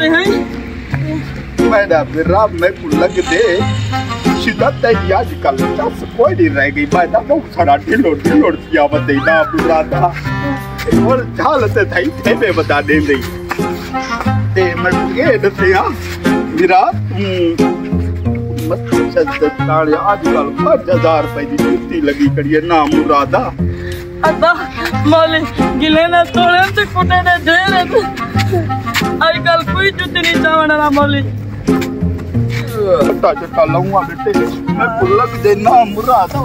अदा अदा ते हैं मैंने मेरा मैं पुलक दे। सीधा ते आज कल दस कोई नहीं रह गई। मैं दा बहुत सारा ढिलो ढिलो किया बते ना बुरा था और झाल ते थई थे में बता दे रही ते मैं ये दसिया मेरा मत सद ताले आजकल 5000 रुपए की जुत्ती लगी कड़ी है ना मुरादा। अदा माली गिले ना तोड़े ते कुटे ने ढेर आजकल कोई जुत्ती नहीं चावना ना माली चट्टा चट्टा लाऊंगा बेटे मैं पुलक देना मुरादा